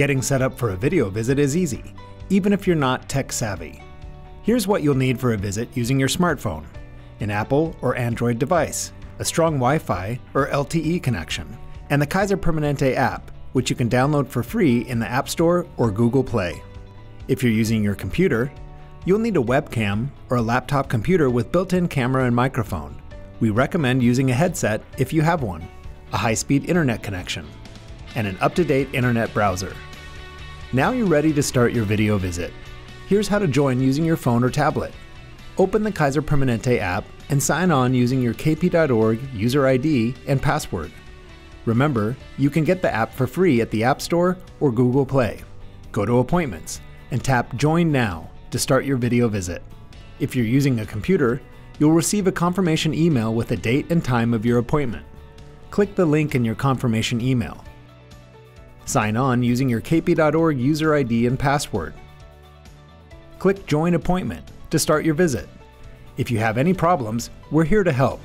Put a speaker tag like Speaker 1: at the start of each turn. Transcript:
Speaker 1: Getting set up for a video visit is easy, even if you're not tech savvy. Here's what you'll need for a visit using your smartphone an Apple or Android device, a strong Wi Fi or LTE connection, and the Kaiser Permanente app, which you can download for free in the App Store or Google Play. If you're using your computer, you'll need a webcam or a laptop computer with built in camera and microphone. We recommend using a headset if you have one, a high speed internet connection, and an up to date internet browser. Now you're ready to start your video visit. Here's how to join using your phone or tablet. Open the Kaiser Permanente app and sign on using your kp.org user ID and password. Remember, you can get the app for free at the App Store or Google Play. Go to Appointments and tap Join Now to start your video visit. If you're using a computer, you'll receive a confirmation email with the date and time of your appointment. Click the link in your confirmation email. Sign on using your kp.org user ID and password. Click Join Appointment to start your visit. If you have any problems, we're here to help.